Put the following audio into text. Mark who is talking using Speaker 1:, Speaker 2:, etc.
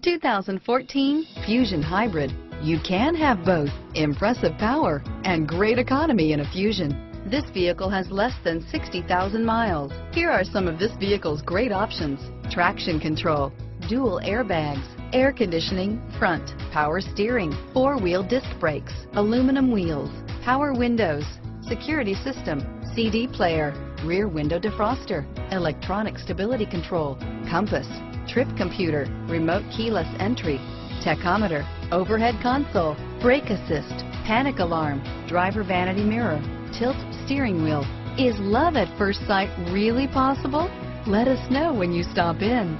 Speaker 1: 2014 Fusion Hybrid. You can have both impressive power and great economy in a Fusion. This vehicle has less than 60,000 miles. Here are some of this vehicle's great options. Traction control, dual airbags, air conditioning, front, power steering, four-wheel disc brakes, aluminum wheels, power windows, security system, CD player, rear window defroster, electronic stability control, compass, trip computer, remote keyless entry, tachometer, overhead console, brake assist, panic alarm, driver vanity mirror, tilt steering wheel. Is love at first sight really possible? Let us know when you stop in.